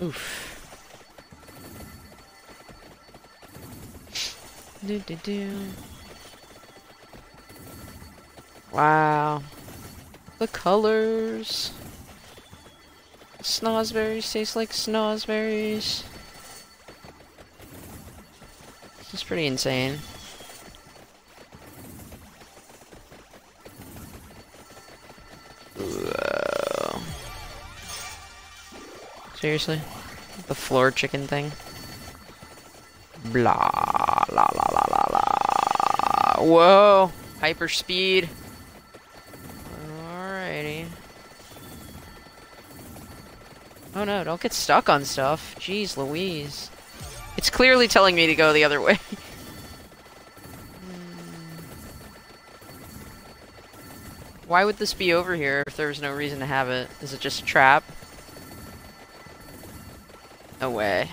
Oof. Do do do. Wow. The colors. Snozberries taste like snozberries. This is pretty insane. Whoa. Seriously? The floor chicken thing? Blah, la la la la la. Whoa! Hyper speed. Alrighty. Oh no, don't get stuck on stuff. Jeez Louise. It's clearly telling me to go the other way. Hmm. Why would this be over here if there was no reason to have it? Is it just a trap? No way.